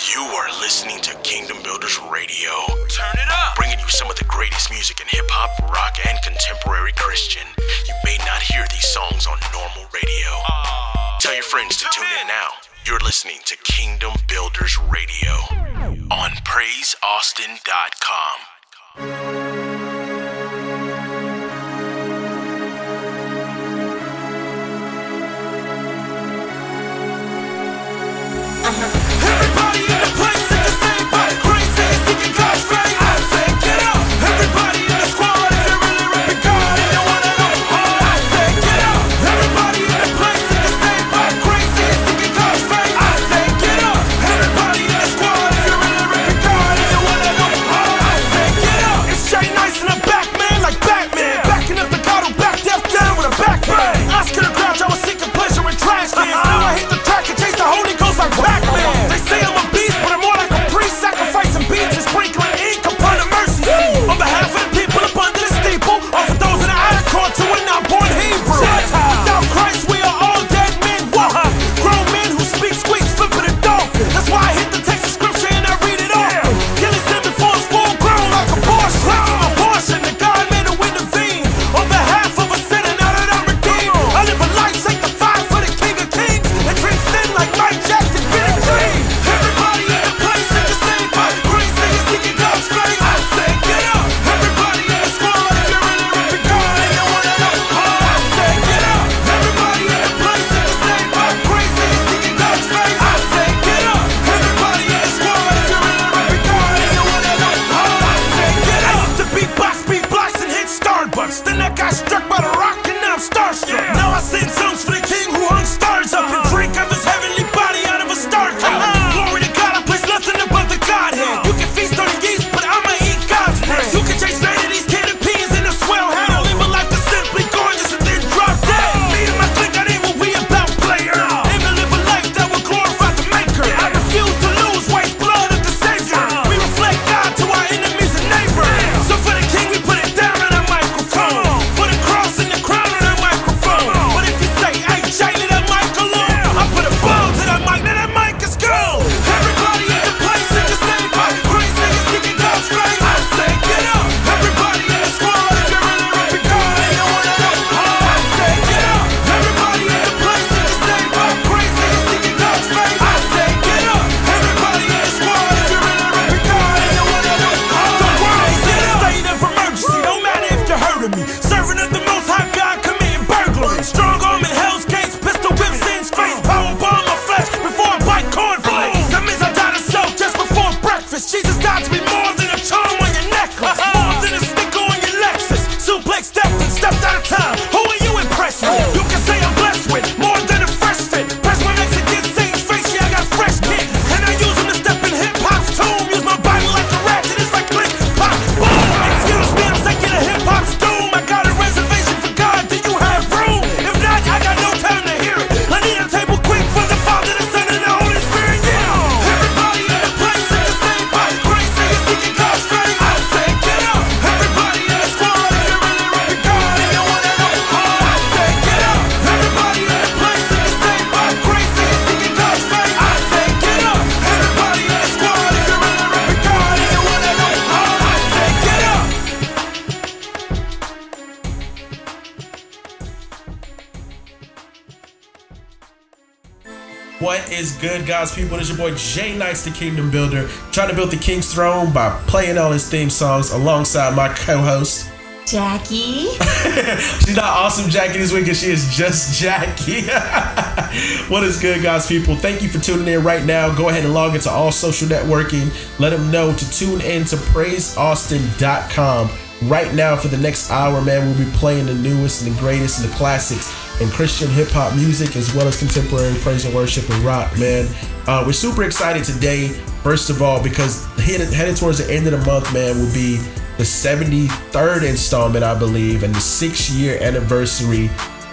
You are listening to Kingdom Builders Radio. Turn it up! Bringing you some of the greatest music in hip hop, rock, and contemporary Christian. You may not hear these songs on normal radio. Uh, Tell your friends to tune in. in now. You're listening to Kingdom Builders Radio on PraiseAustin.com. But Then I got struck by the rock and now I'm starstruck. Yeah. is good, God's people. It's your boy J-Nice, the Kingdom Builder, trying to build the King's throne by playing all his theme songs alongside my co-host. Jackie. She's not awesome Jackie this week, cause she is just Jackie. what is good, guys, people? Thank you for tuning in right now. Go ahead and log into all social networking. Let them know to tune in to praiseaustin.com right now for the next hour, man. We'll be playing the newest and the greatest and the classics and Christian hip hop music, as well as contemporary praise and worship and rock, man. Uh, we're super excited today, first of all, because headed, headed towards the end of the month, man, will be the 73rd installment, I believe, and the six year anniversary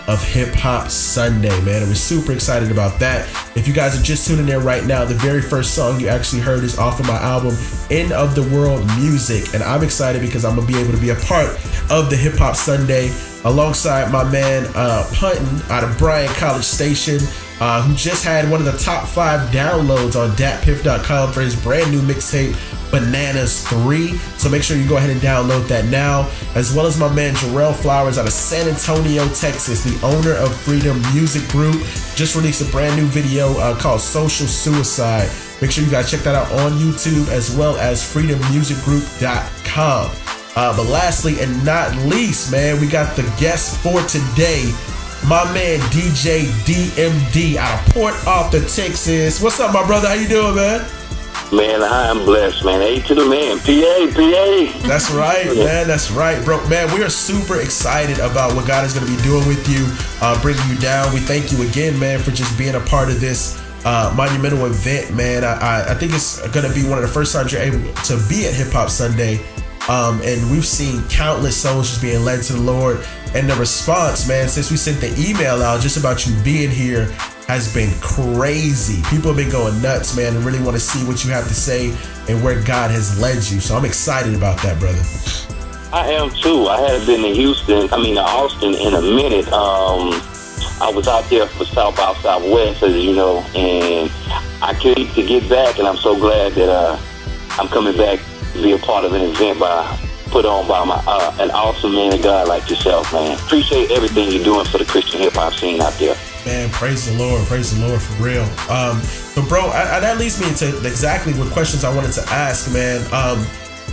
of Hip Hop Sunday, man. And we're super excited about that. If you guys are just tuning in right now, the very first song you actually heard is off of my album, End of the World Music. And I'm excited because I'm going to be able to be a part of the Hip Hop Sunday alongside my man uh, Punton out of Bryan College Station, uh, who just had one of the top five downloads on datpiff.com for his brand new mixtape, Bananas 3. So make sure you go ahead and download that now, as well as my man Jarrell Flowers out of San Antonio, Texas, the owner of Freedom Music Group, just released a brand new video uh, called Social Suicide. Make sure you guys check that out on YouTube as well as freedommusicgroup.com. Uh, but lastly and not least, man, we got the guest for today, my man DJ DMD out of Port Arthur, Texas. What's up, my brother? How you doing, man? Man, I am blessed, man. A to the man. PA, PA. That's right, man. That's right, bro. Man, we are super excited about what God is going to be doing with you, uh, bringing you down. We thank you again, man, for just being a part of this uh, monumental event, man. I, I, I think it's going to be one of the first times you're able to be at Hip Hop Sunday. Um, and we've seen countless souls just being led to the Lord. And the response, man, since we sent the email out just about you being here has been crazy. People have been going nuts, man, and really want to see what you have to say and where God has led you. So I'm excited about that, brother. I am too. I hadn't been to Houston, I mean, to Austin in a minute. Um, I was out there for South by Southwest, as you know, and I came to get back, and I'm so glad that uh, I'm coming back be a part of an event by put on by my uh, an awesome man of God like yourself, man. Appreciate everything you're doing for the Christian hip hop scene out there. Man, praise the Lord, praise the Lord for real. Um, but bro, I, I, that leads me into exactly what questions I wanted to ask, man. Um,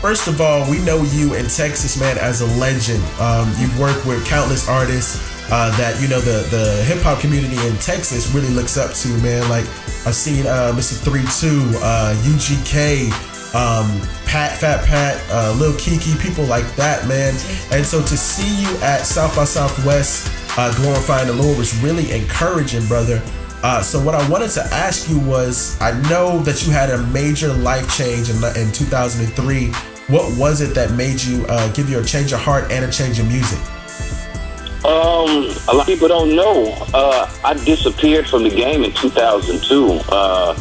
first of all, we know you in Texas, man, as a legend. Um, you've worked with countless artists uh, that you know the the hip hop community in Texas really looks up to, man. Like I've seen uh, Mr. Three Two, uh, UGK, um, Pat, Fat Pat, uh, Lil Keke, people like that, man. And so to see you at South by Southwest uh, glorifying the Lord was really encouraging, brother. Uh, so what I wanted to ask you was, I know that you had a major life change in, in 2003. What was it that made you uh, give you a change of heart and a change of music? Um, a lot of people don't know. Uh, I disappeared from the game in 2002. Uh,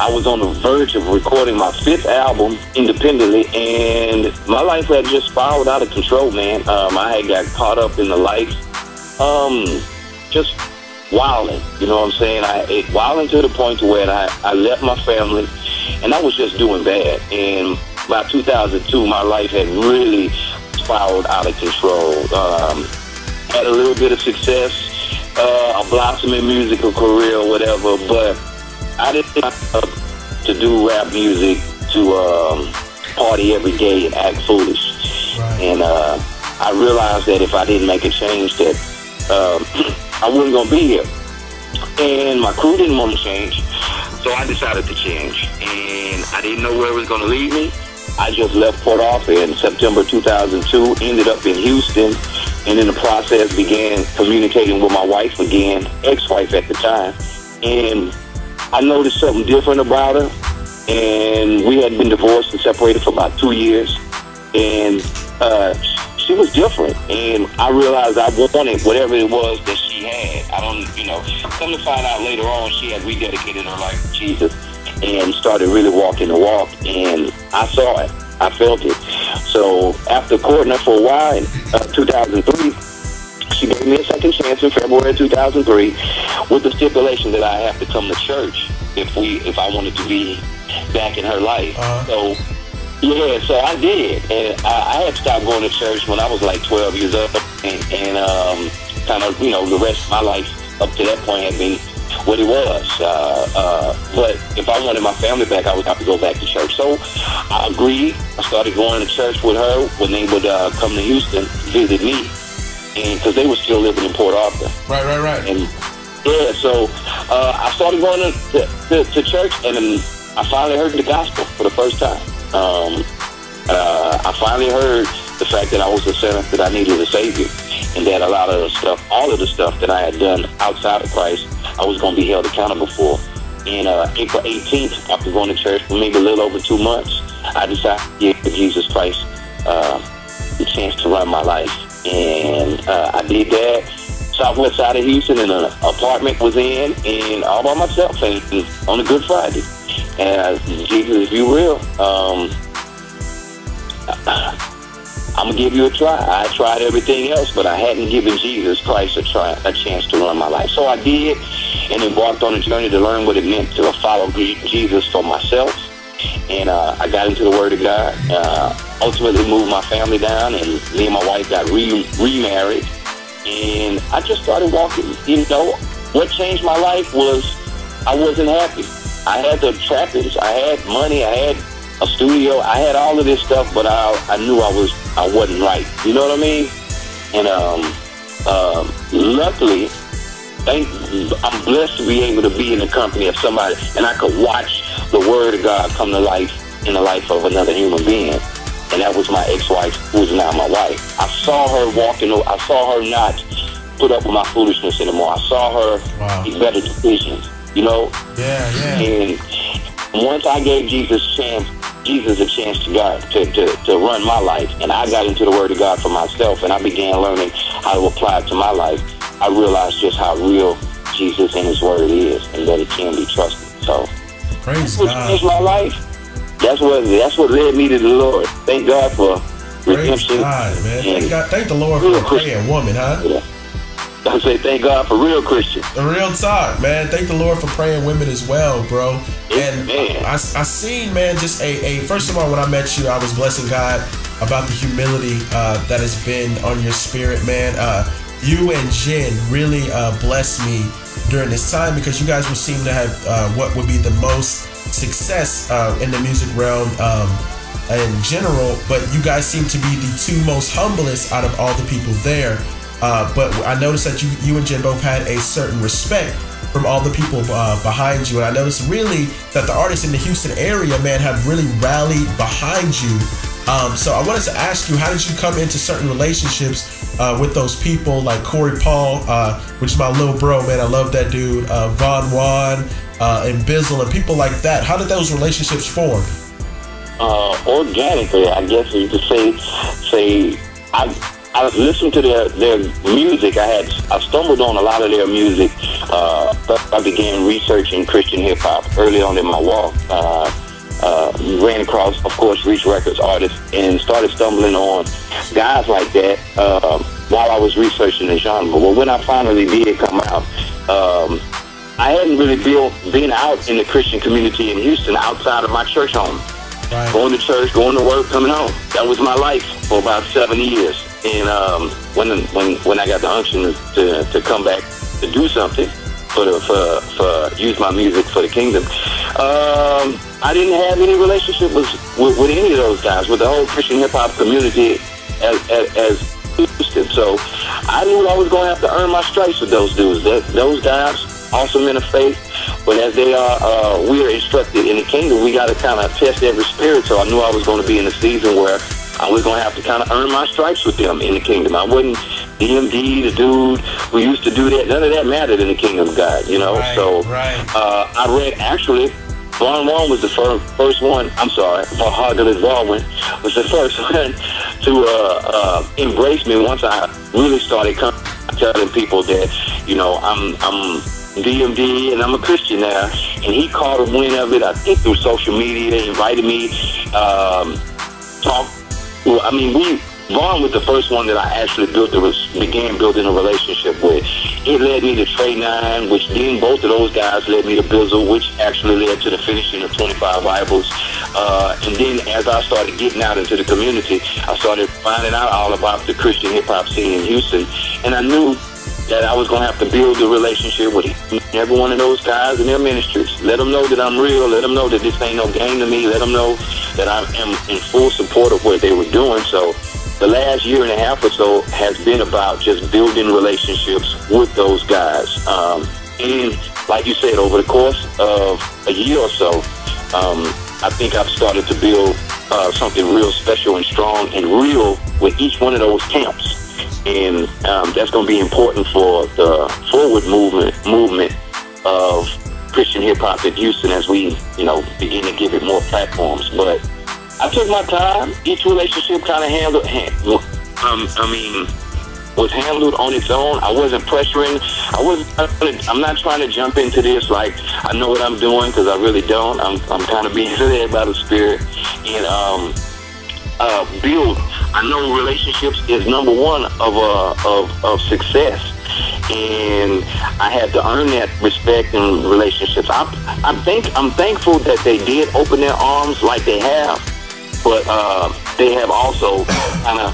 I was on the verge of recording my fifth album independently, and my life had just spiraled out of control, man. Um, I had got caught up in the life, um, just wilding. You know what I'm saying? I it wilding to the point to where I, I left my family, and I was just doing bad. And by 2002, my life had really spiraled out of control. Um, had a little bit of success, uh, a blossoming musical career or whatever, but I didn't uh, to do rap music to um, party every day and act foolish. Right. And uh, I realized that if I didn't make a change, that um, I wasn't gonna be here. And my crew didn't want to change, so I decided to change. And I didn't know where it was gonna lead me. I just left Port Arthur in September 2002, ended up in Houston, and in the process began communicating with my wife again, ex-wife at the time. And I noticed something different about her. And we had been divorced and separated for about two years. And uh, she was different. And I realized I wanted whatever it was that she had. I don't, you know, come to find out later on, she had rededicated her life to Jesus and started really walking the walk. And I saw it. I felt it. So after courting her for a while in uh, 2003, she gave me a second chance in February 2003 with the stipulation that I have to come to church if we if I wanted to be back in her life. Uh-huh. So yeah, so I did, and I, I had stopped going to church when I was like 12 years old, and, and um, kind of you know the rest of my life up to that point had been what it was. Uh, uh, but if I wanted my family back, I would have to go back to church. So I agreed. I started going to church with her when they would uh, come to Houston visit me, and because they were still living in Port Arthur. Right, right, right. And yeah, so uh, I started going to, to, to church, and then I finally heard the gospel for the first time. Um, uh, I finally heard the fact that I was a sinner, that I needed a savior, and that a lot of the stuff, all of the stuff that I had done outside of Christ, I was going to be held accountable for. And uh, April 18th, after going to church for maybe a little over two months, I decided to give Jesus Christ uh, the chance to run my life. And uh, I did that southwest side of Houston in an apartment was in and all by myself and on a Good Friday. And uh, Jesus, if you real, um, I'm gonna give you a try. I tried everything else, but I hadn't given Jesus Christ a try, a chance to run my life. So I did, and embarked on a journey to learn what it meant to follow Jesus for myself. And uh, I got into the Word of God. Uh, ultimately, moved my family down, and me and my wife got re- remarried. And I just started walking. You know, what changed my life was I wasn't happy. I had the trappings. I had money. I had a studio. I had all of this stuff, but I I knew I was I wasn't right. You know what I mean? And um, um, luckily, thank I'm blessed to be able to be in the company of somebody, and I could watch the Word of God come to life in the life of another human being. And that was my ex-wife, who is now my wife. I saw her walking. I saw her not put up with my foolishness anymore. I saw her Wow. make better decisions. You know, Yeah, yeah. and once I gave Jesus chance, Jesus a chance to God to, to, to run my life, and I got into the Word of God for myself, and I began learning how to apply it to my life. I realized just how real Jesus and His Word is, and that it can be trusted. So, Praise what God. changed my life? That's what that's what led me to the Lord. Thank God for Praise redemption. God, man. Thank God. Thank the Lord for a praying woman, huh? Yeah. I say thank God for real Christians. The real talk, man. Thank the Lord for praying women as well, bro. And Amen. I, I seen, man, just a, a first of all, when I met you, I was blessing God about the humility uh, that has been on your spirit, man. Uh, you and Jen really uh, blessed me during this time because you guys would seem to have uh, what would be the most success uh, in the music realm um, in general, but you guys seem to be the two most humblest out of all the people there. Uh, but I noticed that you, you and Jen both had a certain respect from all the people uh, behind you, and I noticed really that the artists in the Houston area, man, have really rallied behind you. Um, so I wanted to ask you, how did you come into certain relationships uh, with those people like Corey Paul, uh, which is my little bro, man, I love that dude, uh, Von Juan, uh, and Bizzle, and people like that. How did those relationships form? organically, I guess you could say. Say I I listened to their their music. I had I stumbled on a lot of their music. Uh, I began researching Christian hip hop early on in my walk. Uh, uh, ran across, of course, Reach Records artists and started stumbling on guys like that um, while I was researching the genre. Well, when I finally did come out, um, I hadn't really built, been out in the Christian community in Houston outside of my church home Right. going to church, going to work, coming home. That was my life for about seven years. And um, when when when I got the unction to, to come back to do something for the, for for use my music for the kingdom, um, I didn't have any relationship with, with with any of those guys, with the whole Christian hip hop community as as, as Houston. So I knew I was going to have to earn my stripes with those dudes. That, those guys, awesome in the faith, but as they are, uh, we are instructed in the kingdom, we got to kind of test every spirit. So I knew I was going to be in a season where I was going to have to kind of earn my stripes with them in the kingdom. I wasn't DMD, the dude who used to do that. None of that mattered in the kingdom of God, you know. Right, so right. uh, I read actually. Von Juan was the first, first one. I'm sorry, Vahagalus Baldwin was the first one to uh, uh, embrace me once I really started com- telling people that you know I'm I'm DMD and I'm a Christian now. And he caught a wind of it. I think through social media, they invited me um, talk. Well, I mean, we Vaughn was the first one that I actually built the began building a relationship with. It led me to Trey Nine, which then both of those guys led me to Bizzle, which actually led to the finishing of 25 Bibles. Uh, and then as I started getting out into the community, I started finding out all about the Christian hip hop scene in Houston, and I knew that I was going to have to build a relationship with every one of those guys in their ministries. Let them know that I'm real. Let them know that this ain't no game to me. Let them know that I am in full support of what they were doing. So the last year and a half or so has been about just building relationships with those guys. Um, and like you said, over the course of a year or so, um, I think I've started to build uh, something real special and strong and real with each one of those camps and um, that's going to be important for the forward movement movement of Christian hip hop in Houston as we, you know, begin to give it more platforms. But I took my time. Each relationship kind of handled. Um, I mean, was handled on its own. I wasn't pressuring. I wasn't. I'm not trying to jump into this like I know what I'm doing because I really don't. I'm I'm kind of being led by the Spirit and um, uh, build I know relationships is number one of uh, of of success, and I had to earn that respect in relationships. I'm I'm think I'm thankful that they did open their arms like they have, but uh, they have also kind of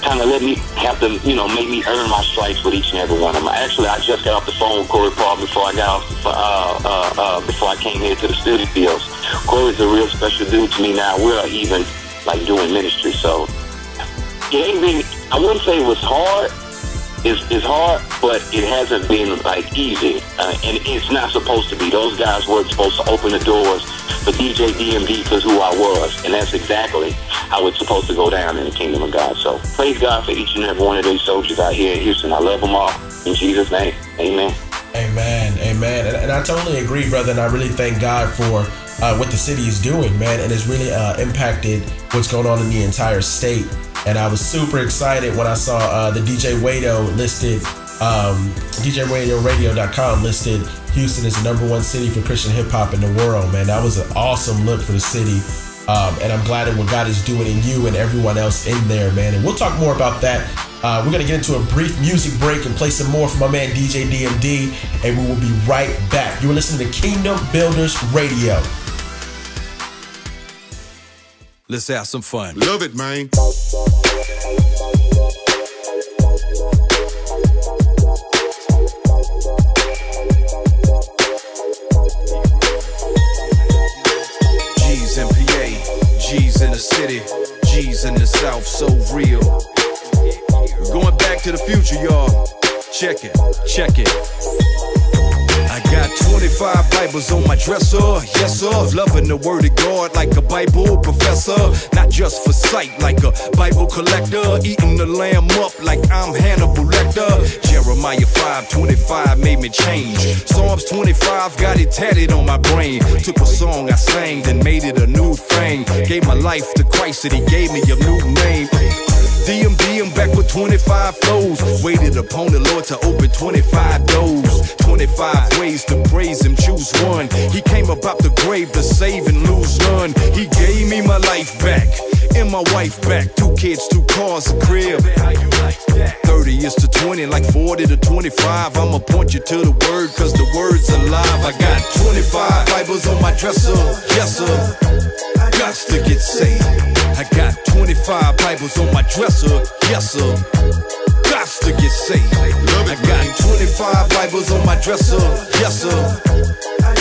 kind of let me have to, you know, make me earn my stripes with each and every one of them. Actually, I just got off the phone with Corey Paul before I got off, uh, uh, uh, before I came here to the studios. Corey's a real special dude to me now. We're even like doing ministry, so it ain't been. I wouldn't say it was hard. It's, it's hard, but it hasn't been like easy, uh, and it's not supposed to be. Those guys weren't supposed to open the doors for DJ DMD because who I was, and that's exactly how it's supposed to go down in the kingdom of God. So praise God for each and every one of these soldiers out here in Houston. I love them all. In Jesus' name, Amen. Amen, amen. And, and I totally agree, brother. And I really thank God for uh, what the city is doing, man. And it's really uh, impacted what's going on in the entire state. And I was super excited when I saw uh, the DJ Wade-O listed, um, DJRadioRadio.com listed Houston as the number one city for Christian hip hop in the world, man. That was an awesome look for the city. Um, and I'm glad at what God is doing in you and everyone else in there, man. And we'll talk more about that. Uh, we're going to get into a brief music break and play some more from my man DJ DMD, and we will be right back. You're listening to Kingdom Builders Radio. Let's have some fun. Love it, man. G's in PA, G's in the city, G's in the South, so real. We're going back to the future, y'all. Check it, check it. I got 25 Bibles on my dresser, yes sir. Loving the word of God like a Bible professor. Not just for sight, like a Bible collector. Eating the lamb up like I'm Hannibal Lecter. Jeremiah 5, 25 made me change. Psalms 25 got it tatted on my brain. Took a song I sang, then made it a new thing. Gave my life to Christ and he gave me a new name. DMD, I'm back with 25 flows. Waited upon the Lord to open 25 doors. 25 ways to praise Him, choose one. He came about the grave to save and lose none. He gave me my life back and my wife back. Two kids, two cars, a crib. 30 is to 20, like 40 to 25. I'ma point you to the word, cause the word's alive. I got 25 Bibles on my dresser, yes sir. Gots to get saved. I got 25 Bibles on my dresser, yes sir. Gots to get saved. I got 25 Bibles on my dresser, yes sir.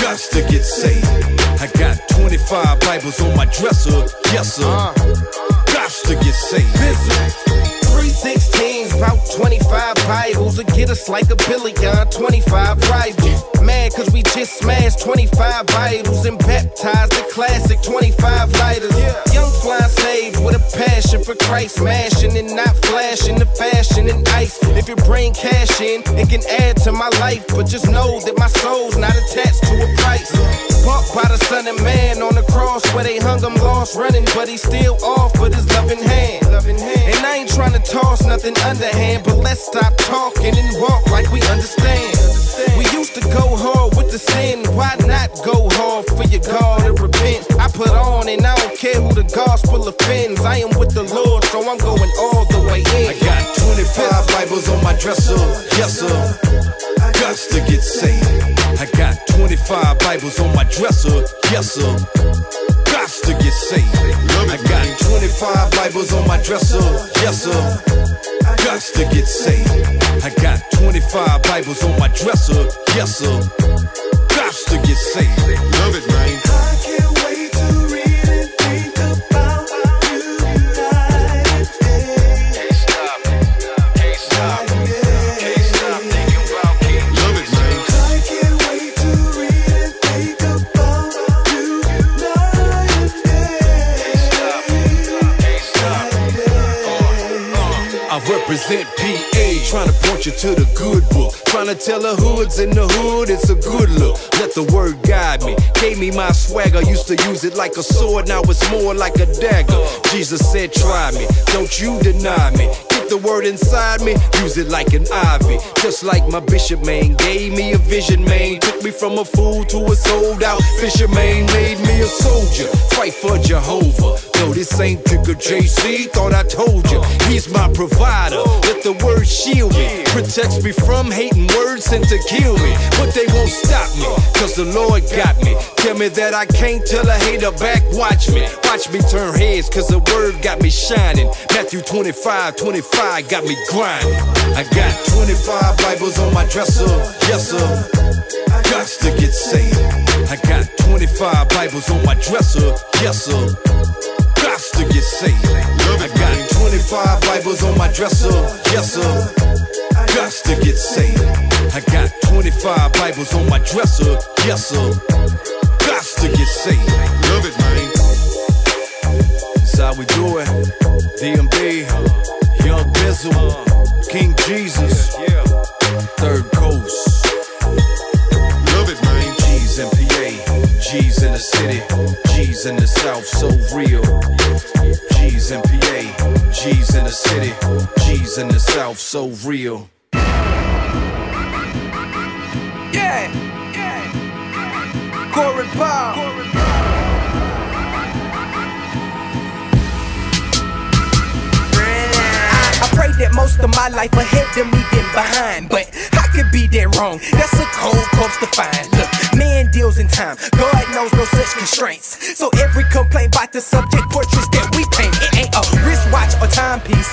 Gots to get saved. I got 25 Bibles on my dresser, yes sir. Gots to get saved. 316's about 25 Bibles to get us like a billion, 25 rivals. Mad cause we just smashed 25 Bibles and baptized the classic 25 lighters. Young flying saved with a passion for Christ, smashing and not flashing the fashion and ice. If your brain cash in, it can add to my life, but just know that my soul's not attached to a price. Bought by the Son of Man on the cross where they hung him lost running, but he's still off with his loving hand. And I ain't trying to toss nothing underhand, but let's stop talking and walk like we understand. We used to go hard with the sin, why not go hard for your God and repent? I put on and I don't care who the gospel offends. I am with the Lord, so I'm going all the way in. I got 25 Bibles on my dresser, yes sir. Gots to get saved. I got 25 Bibles on my dresser, yes sir. Gots to get saved. I got 25 Bibles on my dresser, yes sir. Gots to get saved. I got 25 Bibles on my dresser, yes sir. Gots to get saved. Love it, man. You to the good book. Trying to tell the hoods in the hood it's a good look. Let the word guide me. Gave me my swagger, used to use it like a sword, now it's more like a dagger. Jesus said, try me, don't you deny me. Get the word inside me, use it like an ivy. Just like my bishop man gave me a vision, man. Took me from a fool to a sold out fisherman, made me a soldier. Fight for Jehovah. No, this ain't Jigga JC. Thought I told you, he's my provider. Let the word shield me, protects me from hating words sent to kill me. But they won't stop me, cause the Lord got me. Tell me that I can't tell a hater back, watch me. Watch me turn heads, cause the word got me shining. Matthew 25, 25 got me grinding. I got 25 Bibles on my dresser, yes sir. Gots to get saved. I got 25 Bibles on my dresser, yes sir. To get saved. I got 25 Bibles on my dresser, yes sir. Gots to get saved. I got 25 Bibles on my dresser, yes sir. Gots to get saved. Love it, man. That's how we do it. DMD, Young Bizzle, uh-huh. King Jesus, Third Coast. G's in the city, G's in the South, so real. G's in PA, G's in the city, G's in the South, so real. Yeah, yeah. Corey Paul. I pray that most of my life ahead of me than behind, but I could be that wrong. That's a cold corpse to find. Look, man deals in time. God knows no such constraints. So every complaint about the subject portraits that we paint, it ain't a wristwatch or timepiece.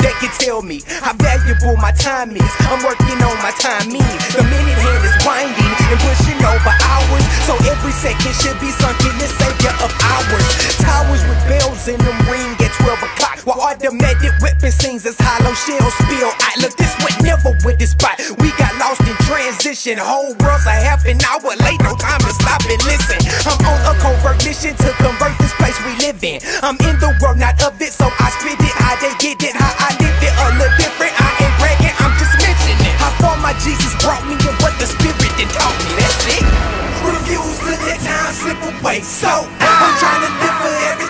That can tell me how valuable my time is. I'm working on my timing. The minute hand is winding and pushing over hours. So every second should be sunk in the savior of hours. Towers with bells in them ring 12 o'clock. While automatic weapon sings as hollow shells spill. I look, this went never with this spot. We got lost in transition. Whole world's a half an hour late. No time to stop and listen. I'm on a covert mission to convert this place we live in. I'm in the world, not of it. So I spit it how they get it, how I live it. A little different. I ain't bragging, I'm just mentioning how far my Jesus brought me and what the Spirit did taught me. That's it. Refuse to let time slip away. So I'm trying to live for everything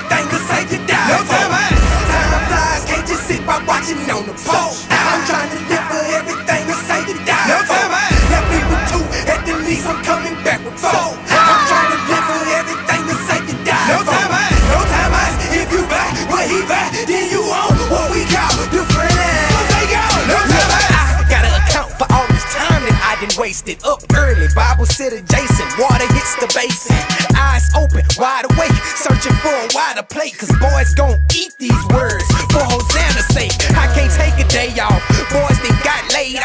on the pole. I'm trying to live for everything to say you die. No time. Left me with two, at the least I'm coming back with four. I'm trying to live for everything to say you die. No time. No time. If you buy what he buy, then you own what we call the friend. No time. I gotta account for all this time that I done wasted. Up early, Bible sit adjacent, water hits the basin. Eyes open, wide awake, searching for a wider plate. Cause boys gon' eat these words for Hosanna's sake.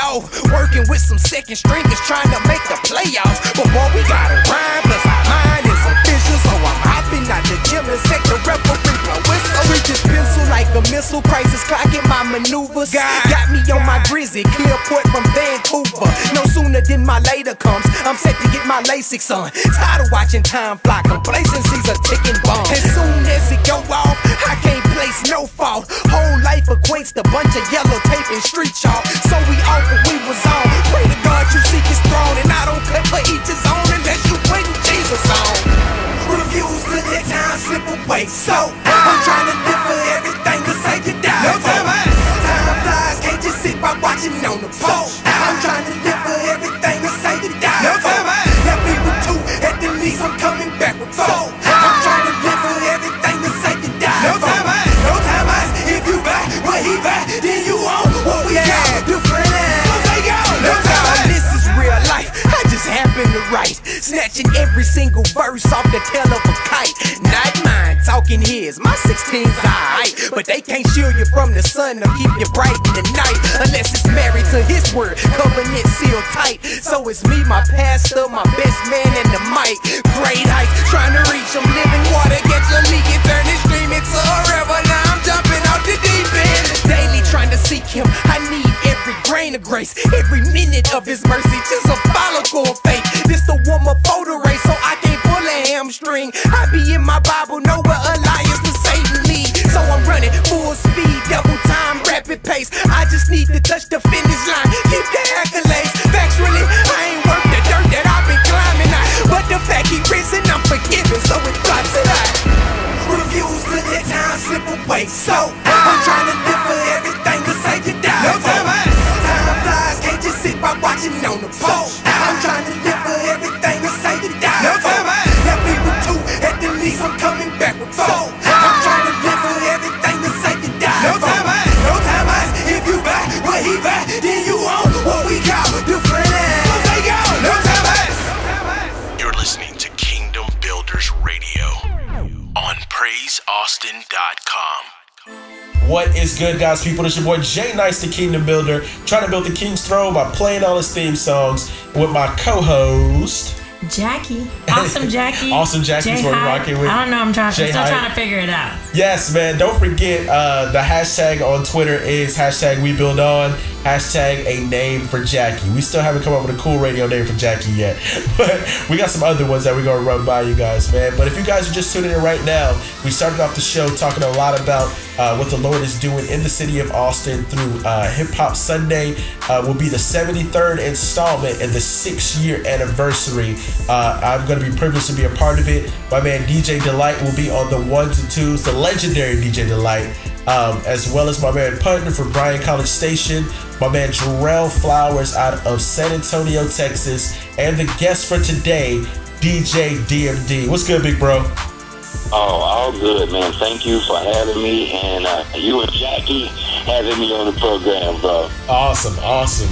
Off. Working with some second stringers trying to make the playoffs. But boy, we gotta rhyme, plus our mind is official. So I'm hopping out the gym and set the referee a missile. Crisis clocking my maneuvers. Got me on my grizzly, clear port from Vancouver. No sooner than my later comes, I'm set to get my LASIK on. Tired of watching time fly, complacency's a ticking bomb. As soon as it go off, I can't place no fault. Whole life equates to bunch of yellow tape and street chalk. So we off what we was on. Pray to God you seek his throne, and I don't cut for each his own unless you putting Jesus on. Refuse to let time slip away. So I'm trying to live on the pole. I'm trying to live for everything to say you die. No time. Left me with two, at the least I'm coming back with four. I'm trying to live for everything to say die. No time. No time. If you buy what he buy, then you own what we got. The friend. No time. This is real life. I just happen to write, snatching every single verse off the tail of a kite. Not mine, talking his. My 16's alright, but they can't shield you from the sun or keep you bright in the night unless it's married to his word, covenant sealed tight. So it's me, my pastor, my best man, and the mic. Great heights, trying to reach reach 'em. Living water, get your leak and turn this dream into a river. Now I'm jumping out the deep end. Daily trying to seek him. I need every grain of grace, every minute of his mercy. Just a follicle of faith. This the woman photo race, so I can't pull a hamstring. I be in my Bible, nowhere alliance full speed, double time, rapid pace. I just need to touch the finish line. Keep the accolades. Guys? People, it's your boy J-Nice, the Kingdom Builder, trying to build the King's Throne by playing all his theme songs with my co-host. Jackie. Awesome Jackie. Awesome Jackie's what we're rocking with. I don't know. I'm trying. I'm Jay still Hyde. trying to figure it out. Yes, man. Don't forget uh, the hashtag on Twitter is hashtag We Build On, hashtag a name for Jackie. We still haven't come up with a cool radio name for Jackie yet, but we got some other ones that we're gonna run by you guys, man. But if you guys are just tuning in right now, we started off the show talking a lot about uh, what the Lord is doing in the city of Austin through uh, Hip Hop Sunday. Uh, will be the 73rd installment and the six-year anniversary. Uh, I'm to be privileged to be a part of it. My man DJ Delight will be on the ones and twos, the legendary DJ Delight, um, as well as my man Putnam from Bryan College Station, my man Jarrell Flowers out of San Antonio, Texas, and the guest for today, DJ DMD. What's good, big bro? Oh, all good, man. Thank you for having me, and uh, you and Jackie having me on the program, bro. Awesome, awesome.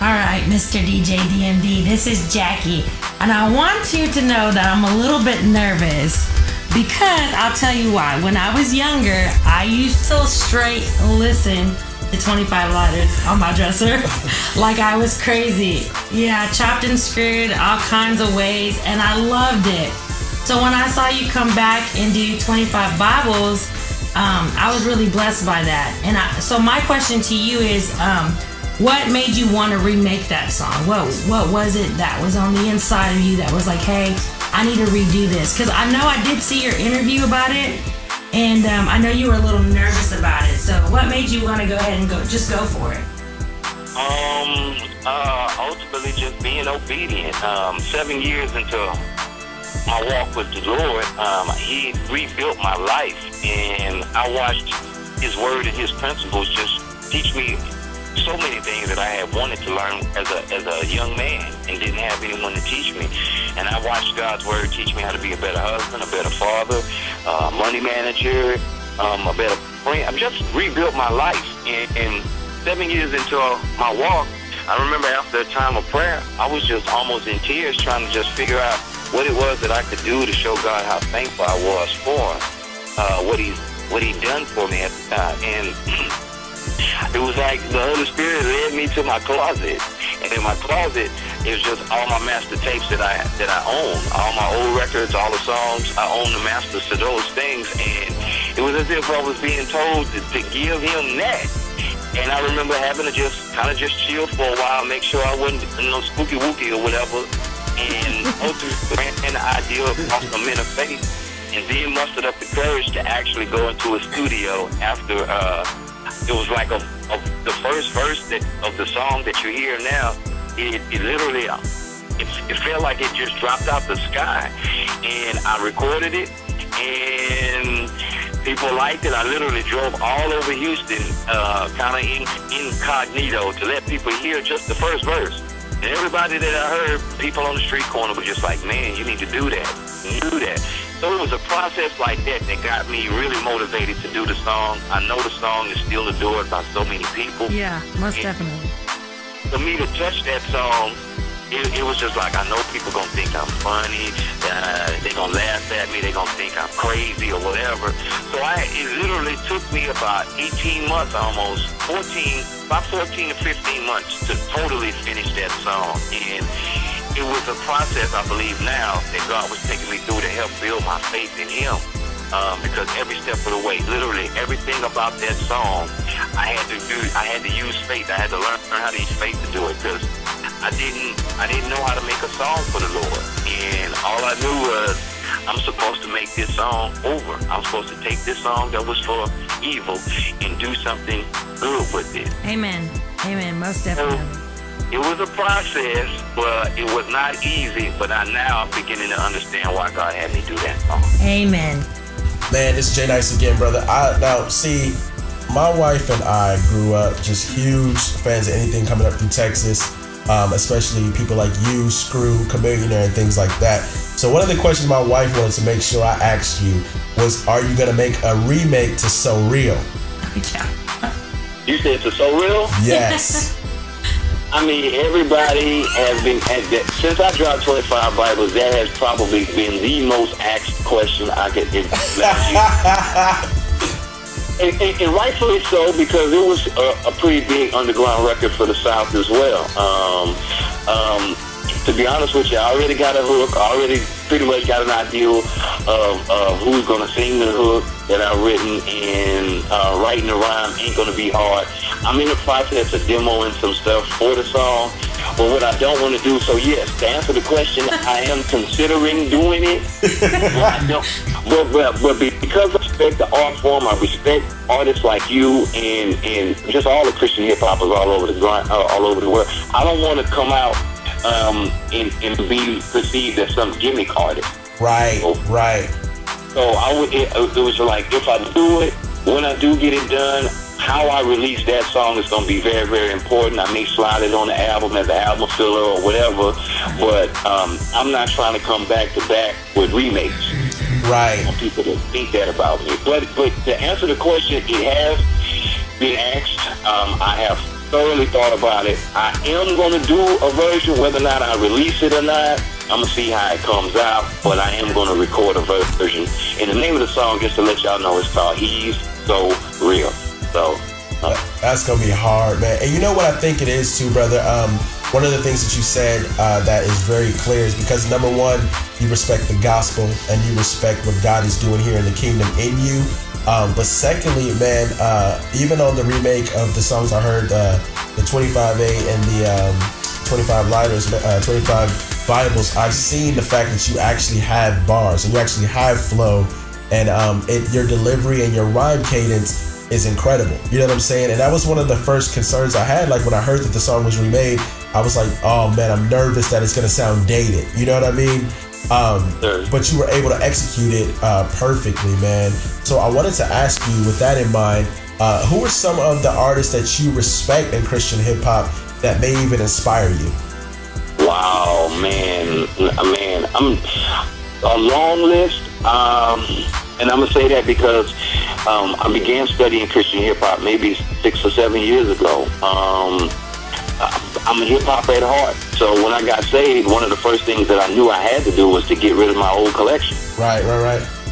All right, Mr. DJ DMD. This is Jackie, and I want you to know that I'm a little bit nervous because I'll tell you why. When I was younger, I used to straight listen to 25 lighters on my dresser like I was crazy. Yeah, chopped and screwed all kinds of ways, and I loved it. So when I saw you come back and do 25 Bibles, um, I was really blessed by that. And I, so my question to you is, um, what made you want to remake that song? What what was it that was on the inside of you that was like, hey, I need to redo this? Because I know I did see your interview about it, and um, I know you were a little nervous about it. So what made you want to go ahead and go just go for it? Um, uh, ultimately just being obedient. Um, seven years into my walk with the Lord, um, He rebuilt my life, and I watched His Word and His principles just teach me so many things that I had wanted to learn as a as a young man and didn't have anyone to teach me. And I watched God's Word teach me how to be a better husband, a better father, uh, money manager, um, a better friend. I've just rebuilt my life, and, and seven years into my walk, I remember after a time of prayer, I was just almost in tears trying to just figure out what it was that I could do to show God how thankful I was for uh, what He what He done for me at the time. And it was like the Holy Spirit led me to my closet, and in my closet is just all my master tapes that I that I own, all my old records, all the songs. I own the masters to those things, and it was as if I was being told to, to give him that. And I remember having to just kind of just chill for a while, make sure I wasn't you know spooky wooky or whatever, and ultimately ran the idea of a men of faith, and then mustered up the courage to actually go into a studio after. uh it was like a, a, the first verse that, of the song that you hear now. It, it literally, it, it felt like it just dropped out the sky, and I recorded it, and people liked it. I literally drove all over Houston, uh, kind of in, incognito, to let people hear just the first verse. And everybody that I heard, people on the street corner were just like, "Man, you need to do that, do that." So it was a process like that that got me really motivated to do the song. I know the song is still adored by so many people. Yeah, most Yeah. definitely. For me to touch that song, it, it was just like I know people gonna think I'm funny. Uh, they gonna laugh at me. They gonna think I'm crazy or whatever. So I, it literally took me about 18 months, almost 14, about 14 to 15 months to totally finish that song. And it was a process, I believe now, that God was taking me through to help build my faith in Him. Um, because every step of the way, literally everything about that song, I had to do. I had to use faith. I had to learn, learn how to use faith to do it because I didn't. I didn't know how to make a song for the Lord, and all I knew was I'm supposed to make this song over. I'm supposed to take this song that was for evil and do something good with it. Amen. Amen. Most definitely. It was a process, but it was not easy. But I now I'm beginning to understand why God had me do that song. Amen. Man, this is J-Nice again, brother. I now see my wife and I grew up just huge fans of anything coming up through Texas, um, especially people like you, Screw, Chamillionaire, and things like that. So one of the questions my wife wanted to make sure I asked you was, are you gonna make a remake to So Real? Yeah. You said it's so real? Yes. I mean, everybody has been since I dropped 25 Bibles. That has probably been the most asked question I could imagine. and, and, and rightfully so because it was a, a pretty big underground record for the South as well. Um, um, to be honest with you, I already got a hook. I already pretty much got an idea of, of who's going to sing the hook that I've written, and uh, writing the rhyme ain't going to be hard. I'm in the process of demoing some stuff for the song, but what I don't want to do, so yes, to answer the question, I am considering doing it. but, I don't, but, but, but because I respect the art form, I respect artists like you and, and just all the Christian hip hoppers all over the grind, uh, all over the world. I don't want to come out um, and, and be perceived as some gimmick artist. Right, right. So I would. It, it was like if I do it, when I do get it done, how I release that song is going to be very, very important. I may slide it on the album as an album filler or whatever, but um, I'm not trying to come back to back with remakes. Right. want people to think that about me. But but to answer the question, it has been asked. Um, I have thoroughly thought about it. I am going to do a version, whether or not I release it or not. I'm gonna see how it comes out, but I am gonna record a version. And the name of the song, just to let y'all know, is called "He's So Real." So That's gonna be hard, man. And you know what I think it is too, brother. Um, one of the things that you said uh, that is very clear is because number one, you respect the gospel and you respect what God is doing here in the kingdom in you. Um, but secondly, man, uh, even on the remake of the songs I heard, uh, the 25A and the um, 25 lighters, uh, 25 Bibles, I've seen the fact that you actually have bars and you actually have flow, and um, it, your delivery and your rhyme cadence is incredible. You know what I'm saying? And that was one of the first concerns I had. Like when I heard that the song was remade, I was like, oh man, I'm nervous that it's gonna sound dated. You know what I mean? Um, but you were able to execute it uh, perfectly, man. So I wanted to ask you, with that in mind, uh, who are some of the artists that you respect in Christian hip hop that may even inspire you? Wow, man, man, I'm a long list, um, and I'm gonna say that because um, I began studying Christian hip hop maybe six or seven years ago. Um, I'm a hip hop at heart, so when I got saved, one of the first things that I knew I had to do was to get rid of my old collection. Right, right, right.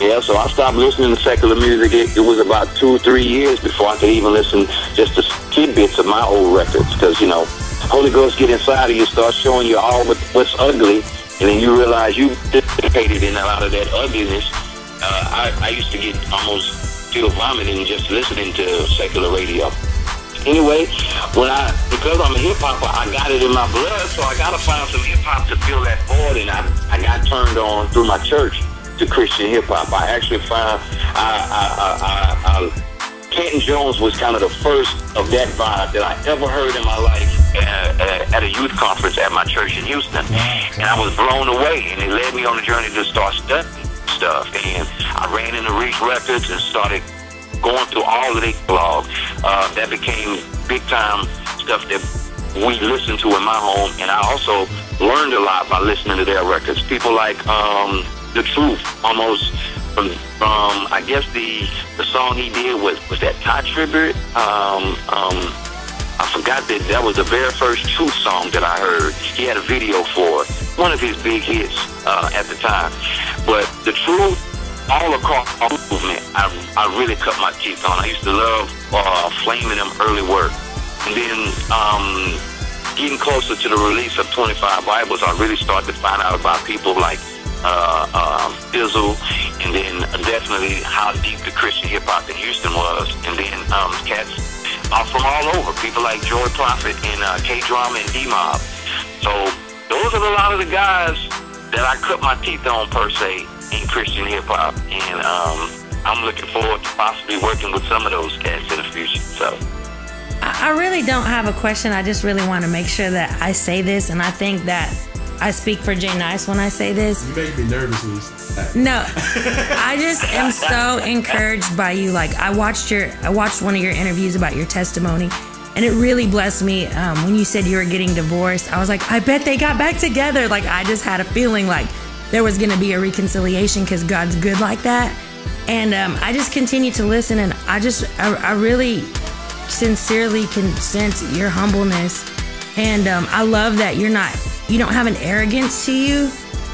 Yeah, so I stopped listening to secular music. It, it was about two or three years before I could even listen just to tidbits of my old records. Because, you know, Holy Ghost get inside of you, start showing you all what, what's ugly, and then you realize you participated in a lot of that ugliness. Uh, I, I used to get almost feel vomiting just listening to secular radio. Anyway, when I because I'm a hip hopper, I got it in my blood, so I gotta find some hip hop to fill that void, and I I got turned on through my church to Christian hip hop. I actually found I I I, I, I Canton Jones was kind of the first of that vibe that I ever heard in my life uh, uh, at a youth conference at my church in Houston, and I was blown away, and it led me on a journey to start studying stuff, and I ran into Reach Records and started going through all of their blog. Uh, that became big time stuff that we listened to in my home, and I also learned a lot by listening to their records. People like um, The Truth, almost from, from I guess the the song he did was was that Todd Tribbett. Um, um, I forgot that that was the very first Truth song that I heard. He had a video for one of his big hits uh, at the time. But The Truth all across our movement, I, I really cut my teeth on. I used to love uh, flaming them early work. And then um, getting closer to the release of 25 Bibles, I really started to find out about people like uh, uh, Fizzle, and then definitely how deep the Christian hip hop in Houston was. And then um, cats uh, from all over, people like Joy Prophet and uh, K Drama and D Mob. So those are a lot of the guys that I cut my teeth on per se in Christian hip hop, and um, I'm looking forward to possibly working with some of those cats in the future. So. I I really don't have a question. I just really want to make sure that I say this, and I think that I speak for J-Nice when I say this. You make me nervous when you say that. No, I just am so encouraged by you. Like I watched your, I watched one of your interviews about your testimony, and it really blessed me um, when you said you were getting divorced. I was like, I bet they got back together. Like I just had a feeling like there was gonna be a reconciliation because God's good like that. And um, I just continue to listen, and I just, I, I really sincerely can sense your humbleness And um, I love that you're not, you don't have an arrogance to you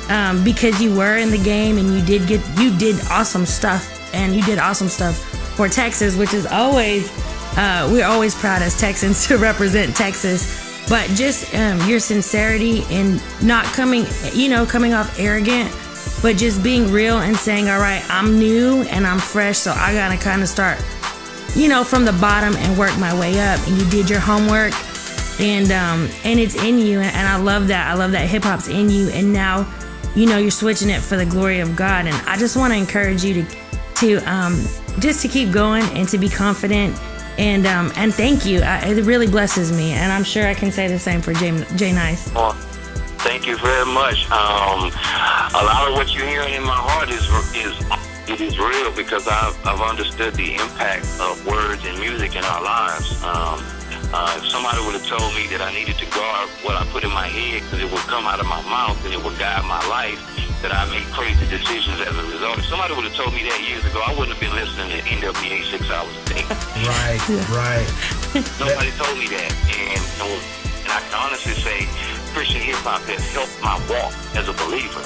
um, because you were in the game and you did get, you did awesome stuff and you did awesome stuff for Texas, which is always, uh, we're always proud as Texans to represent Texas. But just um, your sincerity and not coming, you know, coming off arrogant, but just being real and saying, all right, I'm new and I'm fresh, so I gotta kind of start, you know, from the bottom and work my way up. And you did your homework and um and it's in you and, and i love that. I love that hip-hop's in you and now you know you're switching it for the glory of god. And i just want to encourage you to to um just to keep going and to be confident. And um and thank you. I, it really blesses me and i'm sure i can say the same for jay, J-Nice. Well, thank you very much. Um, a lot of what you're hearing in my heart is is it is real because I've, I've understood the impact of words and music in our lives. Um, uh, if somebody would have told me that I needed to guard what I put in my head because it would come out of my mouth and it would guide my life, that I make crazy decisions as a result. If somebody would have told me that years ago, I wouldn't have been listening to NWA six hours a day. Right, right. Nobody told me that, and, and and I can honestly say Christian hip hop has helped my walk as a believer.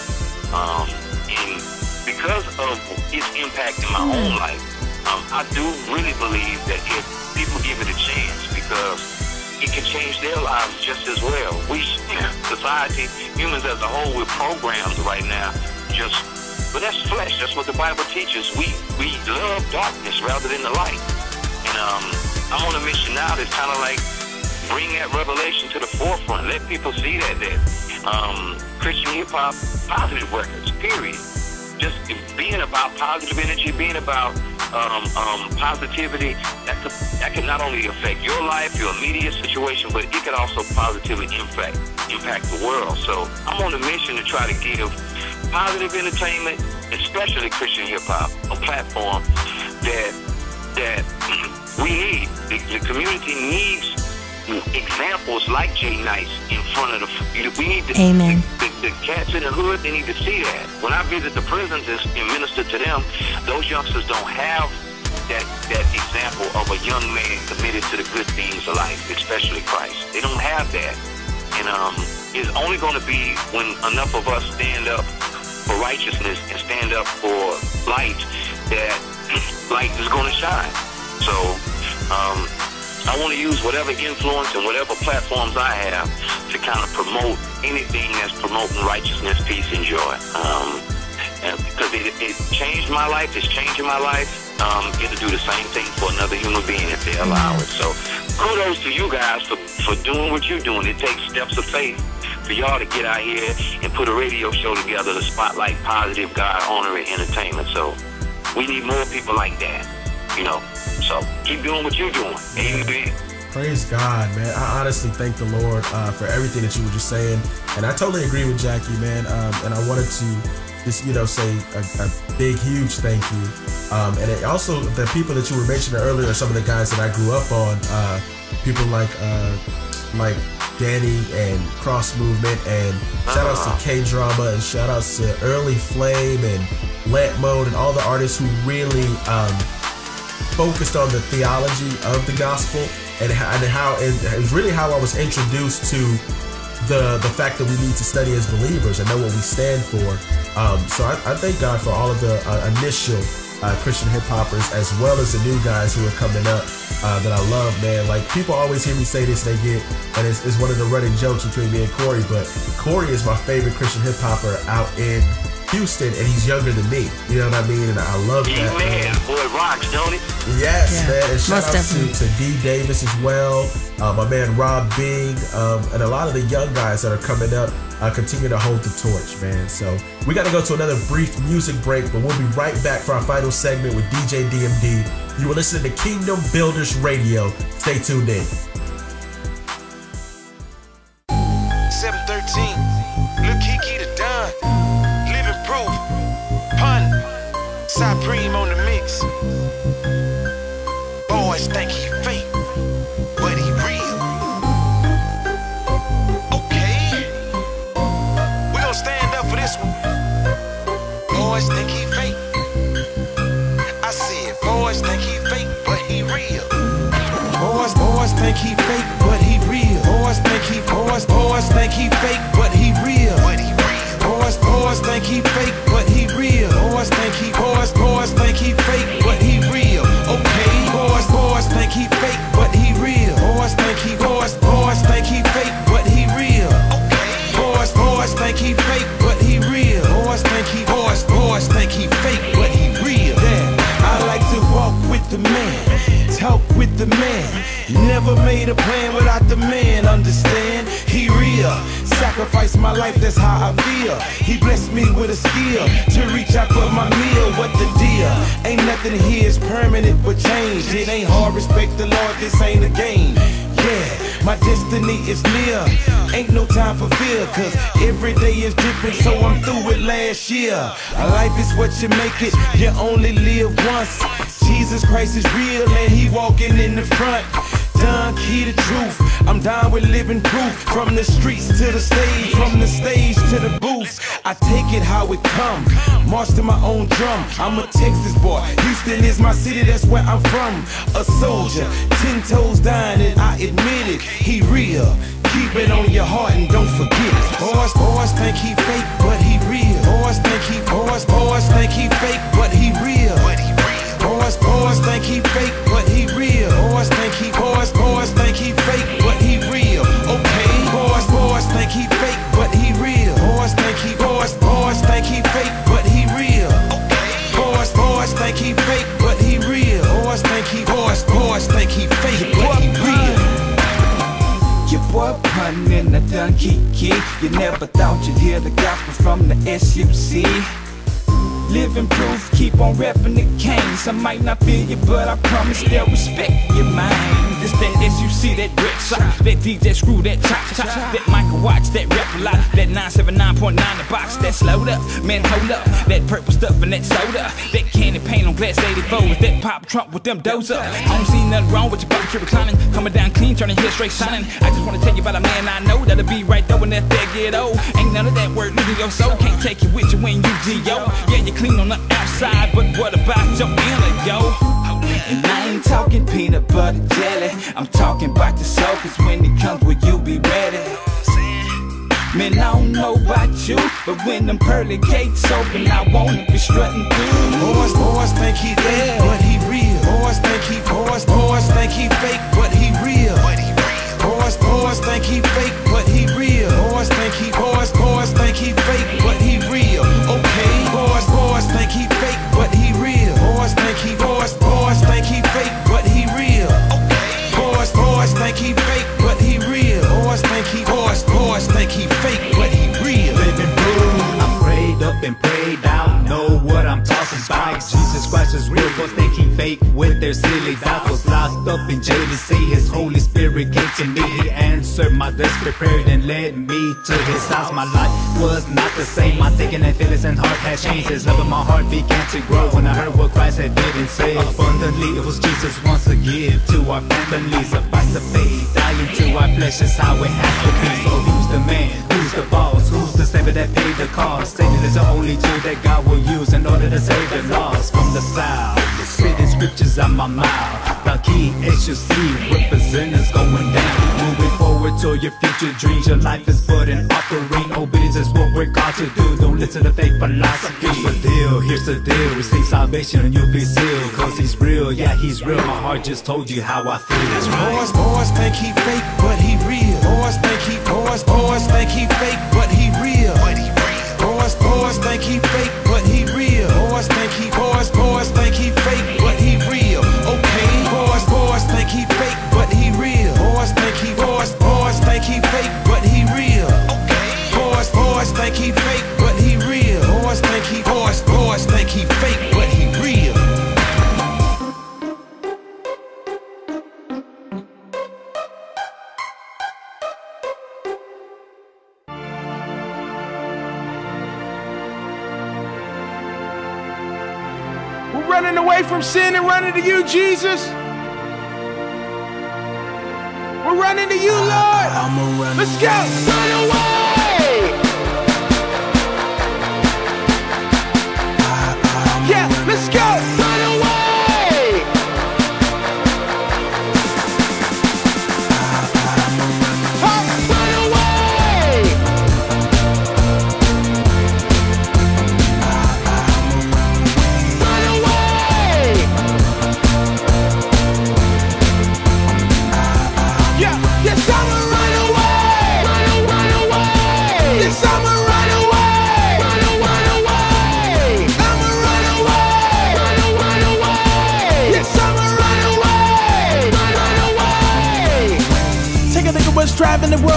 Um, and because of its impact in my own life, um, I do really believe that if people give it a chance, because it can change their lives just as well. We, society, humans as a whole, we're programmed right now. Just, but that's flesh. That's what the Bible teaches. We we love darkness rather than the light. And um, I'm on a mission now that's kind of like bring that revelation to the forefront. Let people see that that um, Christian hip hop, positive records, period. Just being about positive energy, being about um, um, positivity, that could, that can not only affect your life, your immediate situation, but it can also positively impact impact the world. So I'm on a mission to try to give positive entertainment, especially Christian hip hop, a platform that that we need. The, the community needs examples like J-Nice in front of the. We need to. Amen. The, the, the cats in the hood, they need to see that. When I visit the prisons and, and minister to them, those youngsters don't have that that example of a young man committed to the good things of life, especially Christ. They don't have that, and um, it's only going to be when enough of us stand up for righteousness and stand up for light that light is going to shine. So. Um, I want to use whatever influence and whatever platforms I have to kind of promote anything that's promoting righteousness, peace, and joy. Um, and because it, it changed my life, it's changing my life. Um, it'll do the same thing for another human being if they allow it. So kudos to you guys for, for doing what you're doing. It takes steps of faith for y'all to get out here and put a radio show together to spotlight positive, God honoring entertainment. So we need more people like that, you know. So keep doing what you're doing. Amen. Praise God, man. I honestly thank the Lord uh, for everything that you were just saying. And I totally agree with Jackie, man. Um, and I wanted to just, you know, say a, a big, huge thank you. Um, and it also, the people that you were mentioning earlier are some of the guys that I grew up on. Uh, people like, uh, like Danny and Cross Movement. And shout outs to K Drama and shout outs to Early Flame and Lamp Mode and all the artists who really, um, focused on the theology of the gospel and how, and really how I was introduced to the the fact that we need to study as believers and know what we stand for. Um, so I, I thank God for all of the uh, initial uh, Christian hip hoppers as well as the new guys who are coming up uh, that I love, man. Like people always hear me say this, they get, and it's, it's one of the running jokes between me and Corey. But Corey is my favorite Christian hip hopper out in Houston, and he's younger than me. You know what I mean? And I love that. Amen. man. Boy, rocks, don't it? Yes, Yeah, man. And shout most out to, definitely. to D Davis as well. Uh, my man Rob Bing, um, and a lot of the young guys that are coming up uh, continue to hold the torch, man. So we got to go to another brief music break, but we'll be right back for our final segment with DJ DMD. You are listening to Kingdom Builders Radio. Stay tuned in. 713. Supreme on the mix. Boys thank he last. Life is what you make it, you only live once. Jesus Christ is real and he walking in the front. Done key the truth. I'm down with living proof. From the streets to the stage, from the stage to the booth. I take it how it come. March to my own drum. I'm a Texas boy. Houston is my city, that's where I'm from. A soldier, ten toes down, and I admit it. He real. Keep it on your heart and don't forget it. Boys, boys think he fake, but he. Boys think he, boys, boys think he fake, but he real. Boys, boys think he fake, but he real. Boys think he, boys, boys think he fake, but he real. Okay, boys, boys think he fake, but he real. Boys think he, boys, boys think he fake, but he real. Boys, boys think he fake, but he real. Boys think he, boys, boys think he fake, but he real. Your boy pun in the done kiki. You never thought you'd hear the gospel from the SUC. Living proof, keep on repping the cane. I might not feel you, but I promise they'll respect your mind. This that SUC, that red sock, that DJ screw, that chop chop, that Michael Watts, that rap a lot, that 979.9 the box, that slowed up, man hold up, that purple stuff and that soda, that candy paint on glass 84 with that pop trunk with them up. I don't see nothing wrong with your barbecue reclining, coming down clean, turning here straight shining. I just wanna tell you about a man I know that'll be right there when that thing get old. Ain't none of that work leaving your soul, can't take you with you when you G.O. Yeah, you clean on the outside, but what about your inner, yo? And I ain't talking peanut butter jelly. I'm talking about the soul, cause when it comes, will you be ready? Man, I don't know about you, but when them pearly gates open, I wanna be strutting through. Boys, boys think he fake, but he real. Boys think he, boys, boys think he fake, but he real. Boys, boys think he fake, but he real. Boys think he, boys, boys think he fake, but he real. Okay, boys, think he fake, but he real. Boys think he, boys, boys think he fake, but he real. Okay. Boys, boys think he fake, fake with their silly doubts. Was locked up in jail to see his Holy Spirit came to me. He answered my desperate prayer and led me to his house. My life was not the same. My thinking and feelings and heart had changed. His love in my heart began to grow when I heard what Christ had did and said. Abundantly, it was Jesus wants to give to our families. A price to pay, dying to our flesh is how it has to be. So who's the man? Who's the boss? Who's the savior that paid the cost? Satan is the only tool that God will use in order to save the lost from the south. Spitting scriptures out my mouth. The key HUC representatives going down. Moving forward to your future dreams. Your life is but an offering. Obedience is what we're called to do. Don't listen to fake philosophy. Here's the deal, here's the deal. Receive salvation and you'll be sealed. Cause he's real, yeah, he's real. My heart just told you how I feel. Boys, boys think he fake, but he real. Boys think he, boys, boys think he fake, but he real. Boys, boys think he fake, from sin and running to you, Jesus. We're running to you, Lord. Let's go. Run away.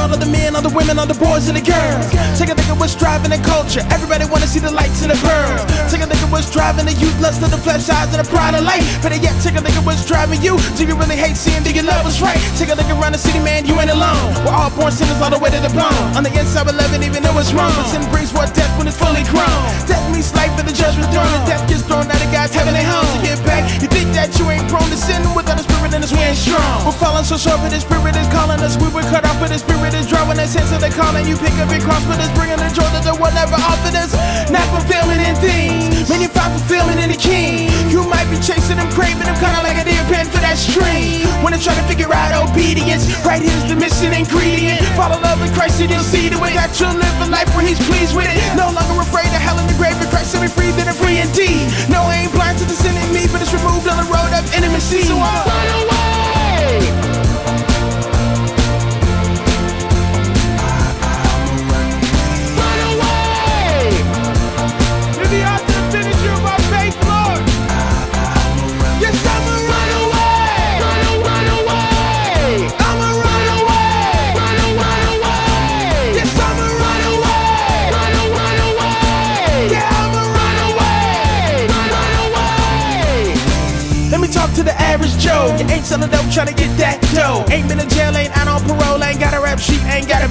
World, all the men, all the women, all the boys and the girls. Take a look at what's driving the culture. Everybody wanna see the lights and the pearls. Take a look at what's driving the youth, lust of the flesh, eyes and the pride of light. Better yet, take a look at what's driving you. Do you really hate sin? Do you love what's right? Take a look around the city, man, you ain't alone. We're all born sinners all the way to the bone. On the inside, we love it, even though it's wrong. Sin brings forth death when it's fully grown. Death means life for the judgment throne. And death gets thrown out of God's heaven and home. To get back, you think that you ain't prone to sin without a spirit and it's wind strong. We're falling so short, but the spirit is calling us. We were cut off, but the spirit is drawing us into the calling. You pick up your cross, but it's bringing the joy that the world never offered us. Not fulfillment in things, man, you find fulfillment in the King. You might be chasing them, craving them, kinda like a deer pen for that stream. When I'm trying to figure out obedience, right here's the missing ingredient. Fall in love with Christ and you'll see the way that you'll live a life where He's pleased with it. No longer afraid of hell in the grave, but Christ set me free, then I'm free indeed. No, I ain't blind to the sin in me, but it's removed on the road of intimacy. So I'm average Joe. You ain't selling dope, trying to get that dough. Ain't been in jail, ain't out on parole, ain't got a rap sheet, ain't got a.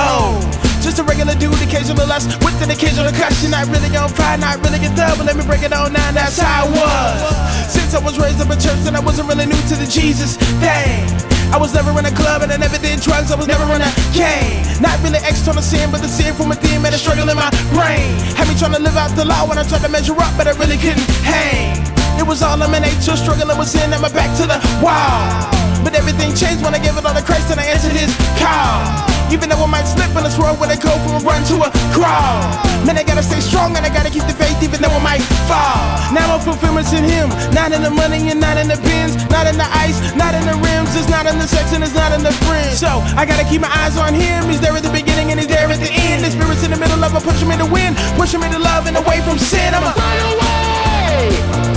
Oh. Just a regular dude, occasional lust with an occasional cushion. Not really on fire, not really get thug, but let me break it on down. That's how I was. Since I was raised up in church, and I wasn't really new to the Jesus thing. I was never in a club and I never did drugs. I was never in a gang. Not really external sin, but the sin from within made a struggle in my brain. Had me trying to live out the law when I tried to measure up, but I really couldn't hang. It was all in my nature, struggling with sin, and my back to the wall. But everything changed when I gave it all to Christ and I answered his call. Even though I might slip in this world when I go from a run to a crawl. Man, I gotta stay strong and I gotta keep the faith even though I might fall. Now my fulfillment's in him. Not in the money and not in the bins. Not in the ice, not in the rims. It's not in the sex and it's not in the friends. So I gotta keep my eyes on him. He's there at the beginning and he's there at the end. The spirit's in the middle of me, pushing me to win. Pushing me to love and away from sin. I'ma run away.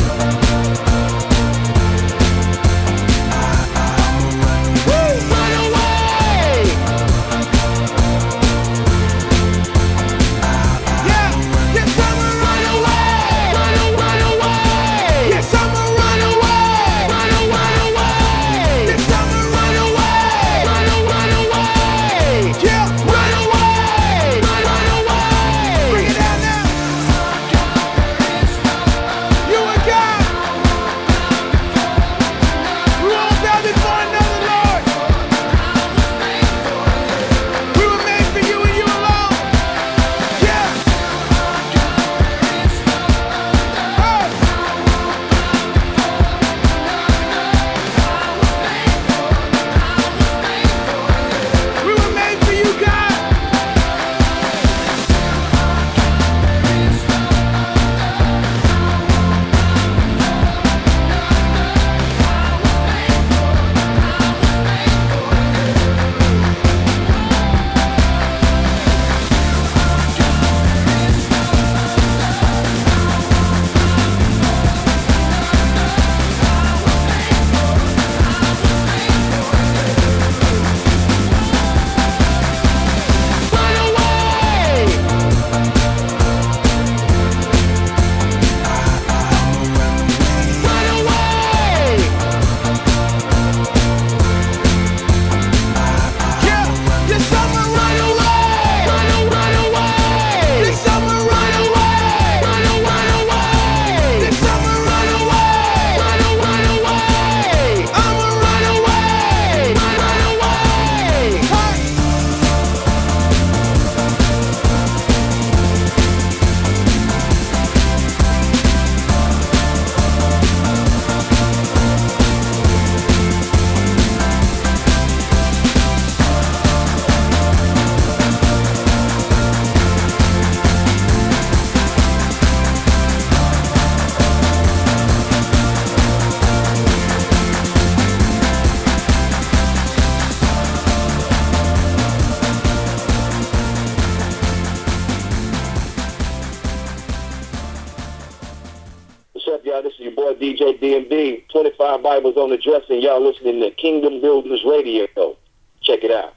On the dresser, and y'all listening to Kingdom Builders Radio. Check it out.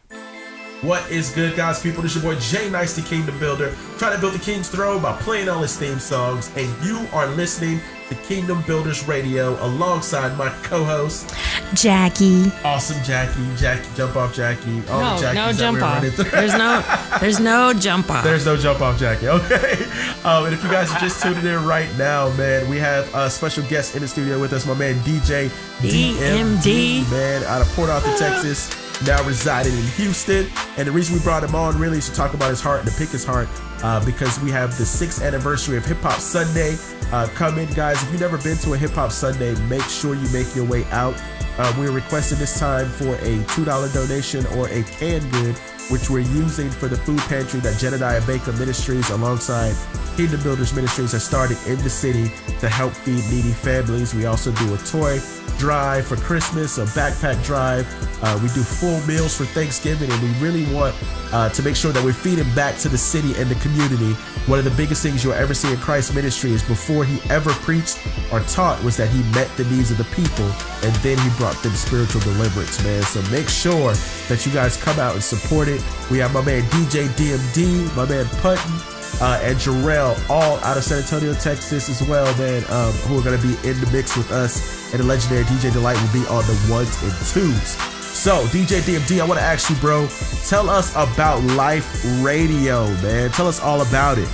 What is good, guys? People, this your boy J-Nice, the Kingdom Builder, trying to build the King's throne by playing all his theme songs. And you are listening to Kingdom Builders Radio alongside my co-host Jackie. Awesome Jackie. Jackie, jump off Jackie. All No, the Jackies no jump off. There's no, there's no jump off. There's no jump off Jackie. Okay. Um, and if you guys are just tuning in right now, man, we have a special guest in the studio with us, my man DJ DMD, man, out of Port Arthur, Texas, now residing in Houston. And the reason we brought him on really is to talk about his heart and to pick his heart uh, because we have the sixth anniversary of Hip Hop Sunday uh, coming. Guys, if you've never been to a Hip Hop Sunday, make sure you make your way out. Uh, we're requesting this time for a $2 donation or a canned good, which we're using for the food pantry that Jedediah Baker Ministries alongside Kingdom Builders Ministries has started in the city to help feed needy families. We also do a toy drive for Christmas, a backpack drive. Uh, we do full meals for Thanksgiving, and we really want uh, to make sure that we're feeding back to the city and the community. One of the biggest things you'll ever see in Christ's ministry is before he ever preached or taught was that he met the needs of the people, and then he brought them spiritual deliverance, man. So make sure that you guys come out and support it. We have my man DJ DMD, my man Putton, uh, and Jarrell, all out of San Antonio, Texas, as well, man, um, who are going to be in the mix with us. And the legendary DJ Delight will be on the ones and twos. So, DJ DMD, I want to ask you, bro, tell us about Life Radio, man. Tell us all about it.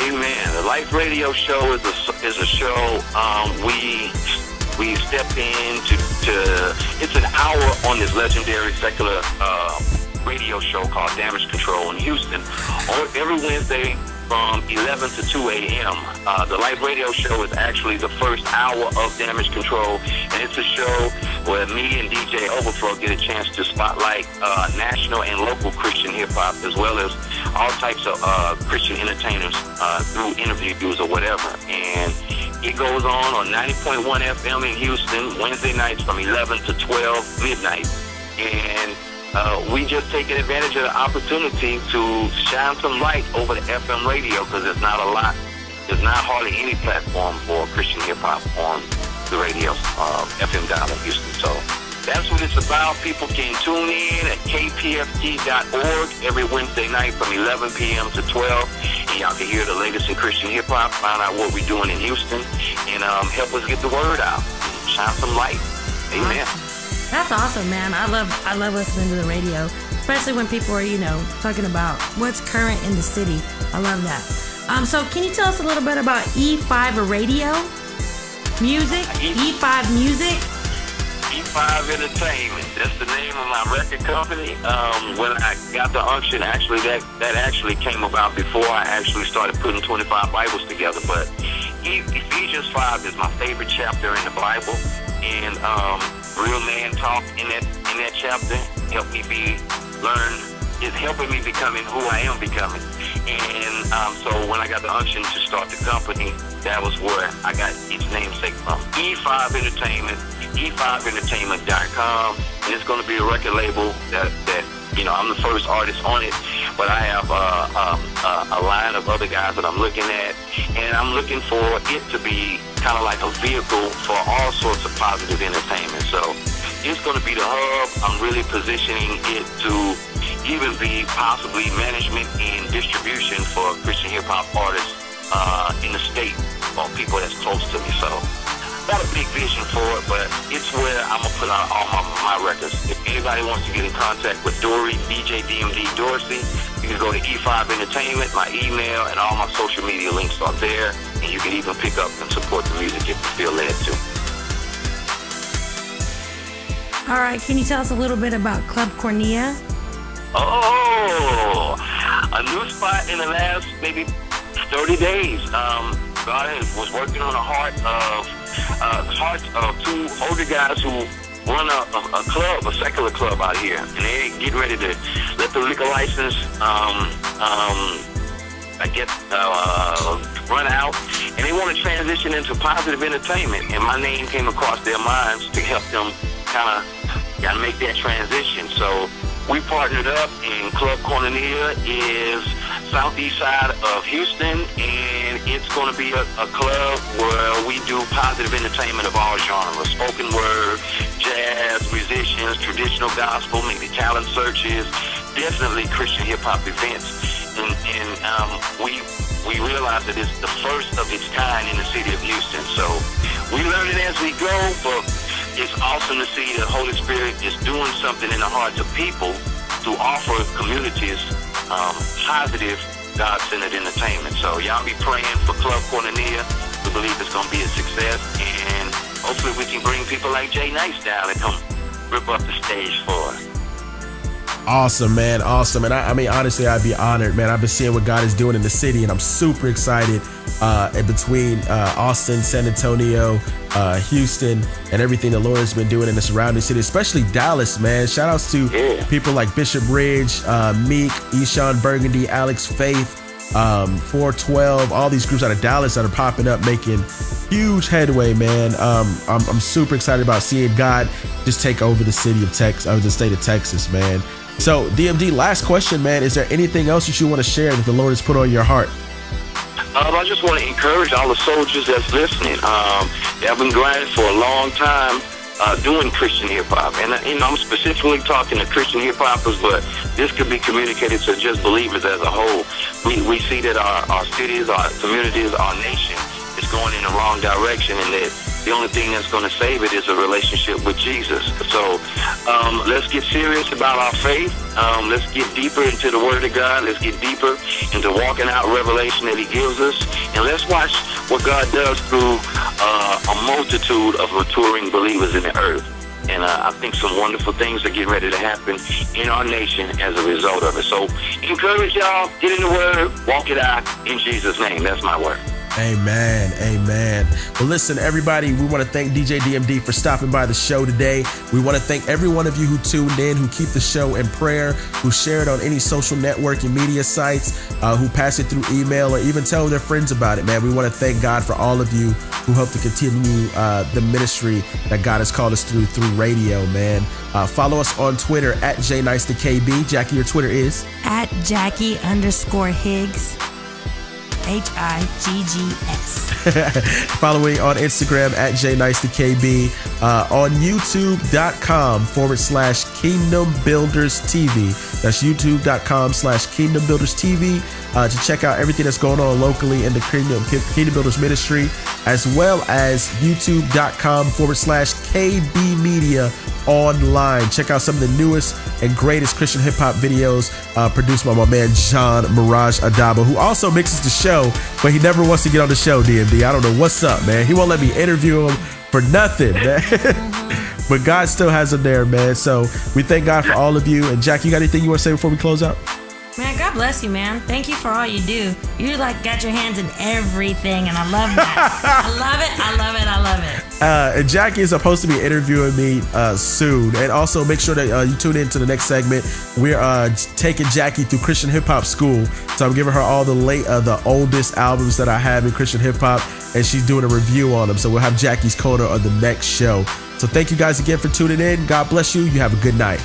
Amen. The Life Radio Show is a is a show um, we we step in to, to it's an hour on this legendary secular uh, radio show called Damage Control in Houston. On every Wednesday from 11 to 2 a.m. Uh, the live Radio Show is actually the first hour of Damage Control, and it's a show where me and DJ Overflow get a chance to spotlight uh, national and local Christian hip hop, as well as all types of uh, Christian entertainers uh, through interviews or whatever. And it goes on on 90.1 FM in Houston, Wednesday nights from 11 to 12 midnight. And uh, we just taking advantage of the opportunity to shine some light over the FM radio because there's not a lot, there's not hardly any platform for Christian hip hop on the radio, uh, FM dial in Houston. So that's what it's about. People can tune in at kpft.org every Wednesday night from 11 p.m. to 12, and y'all can hear the latest in Christian hip hop, find out what we're doing in Houston, and um, help us get the word out, shine some light. Amen. That's awesome, man. I love I love listening to the radio, especially when people are you know talking about what's current in the city. I love that. Um, so can you tell us a little bit about E5 Radio Music? E5 Music. E5 Entertainment. That's the name of my record company. Um, when I got the unction, actually, that, that actually came about before I actually started putting 25 Bibles together. But Ephesians 5 is my favorite chapter in the Bible. And um, real man talk in that in that chapter helped me be learn is helping me becoming who I am becoming. And um, so when I got the unction to start the company, that was where I got its namesake from. E5 Entertainment, E5Entertainment.com. And it's going to be a record label that, that you know, I'm the first artist on it, but I have uh, um, uh, a line of other guys that I'm looking at, and I'm looking for it to be kind of like a vehicle for all sorts of positive entertainment. So it's going to be the hub. I'm really positioning it to even be possibly management and distribution for Christian hip hop artists uh, in the state or people that's close to me. So got a big vision for it, but it's where I'm gonna put out all my, my records. If anybody wants to get in contact with Dory, DJ DMD Dorsey, you can go to E5 Entertainment. My email and all my social media links are there, and you can even pick up and support the music if you feel led to. All right, can you tell us a little bit about Club Cornelia? Oh, a new spot in the last maybe 30 days. Um, God was working on the heart of uh, hearts of two older guys who run a, a, a club, a secular club out here, and they getting ready to let the liquor license um, um, I guess, uh, run out, and they want to transition into positive entertainment. And my name came across their minds to help them kind of gotta make that transition. So we partnered up, and Club Cornelia is southeast side of Houston, and it's going to be a, a club where we do positive entertainment of all genres: spoken word, jazz, musicians, traditional gospel, maybe talent searches, definitely Christian hip hop events, and, and um, we we realize that it's the first of its kind in the city of Houston. So we learn it as we go, but it's awesome to see the Holy Spirit is doing something in the hearts of people to offer communities um, positive God-centered entertainment. So y'all be praying for Club Cornelia. We believe it's going to be a success, and hopefully we can bring people like J-Nice down and come rip up the stage for us. Awesome, man. Awesome. And I, I, mean, honestly, I'd be honored, man. I've been seeing what God is doing in the city, and I'm super excited uh, in between uh, Austin, San Antonio, uh, Houston, and everything the Lord has been doing in the surrounding city, especially Dallas, man. Shout outs to Yeah. people like Bishop Ridge, uh, Meek, Eshon Burgundy, Alex Faith, um, 412, all these groups out of Dallas that are popping up, making huge headway, man. Um, I'm, I'm super excited about seeing God just take over the city of Texas, or the state of Texas, man. So, DMD, last question, man. Is there anything else that you want to share that the Lord has put on your heart? Um, I just want to encourage all the soldiers that's listening. Um, I've been grinding for a long time uh, doing Christian hip hop, and uh, you know I'm specifically talking to Christian hip hoppers, but this could be communicated to just believers as a whole. We we see that our, our cities, our communities, our nation is going in the wrong direction, and that the only thing that's going to save it is a relationship with Jesus. So um, let's get serious about our faith. Um, let's get deeper into the Word of God. Let's get deeper into walking out revelation that He gives us, and let's watch what God does through uh, a multitude of maturing believers in the earth. And uh, I think some wonderful things are getting ready to happen in our nation as a result of it. So encourage y'all, get in the Word, walk it out in Jesus' name. That's my word. Amen. Amen. Well, listen, everybody, we want to thank DJ DMD for stopping by the show today. We want to thank every one of you who tuned in, who keep the show in prayer, who share it on any social networking media sites, uh, who pass it through email, or even tell their friends about it, man. We want to thank God for all of you who help to continue uh, the ministry that God has called us through through radio, man. Uh, follow us on Twitter at JNiceToKB. Jackie, your Twitter is? At Jackie underscore Higgs. H I G G S. Follow me on Instagram at JNiceToKB, uh, on YouTube.com forward slash Kingdom Builders TV. That's YouTube.com slash Kingdom Builders TV uh, to check out everything that's going on locally in the Kingdom, Kingdom Builders Ministry, as well as YouTube.com forward slash KB Media online. Check out some of the newest and greatest Christian hip hop videos uh, produced by my man John Mirage Adaba, who also mixes the show, but he never wants to get on the show, DMD. I don't know what's up, man. He won't let me interview him for nothing, man. but God still has him there, man. So we thank God for all of you. And Jack, you got anything you want to say before we close out? Man, God bless you, man. Thank you for all you do. You like got your hands in everything, and I love that. I love it. I love it. I love it. Uh, Jackie is supposed to be interviewing me uh, soon. And also make sure that uh, you tune in to the next segment. We're uh, taking Jackie through Christian hip hop school. So I'm giving her all the late, uh, the oldest albums that I have in Christian hip hop, and she's doing a review on them. So we'll have Jackie's coda on the next show. So thank you guys again for tuning in. God bless you. You have a good night.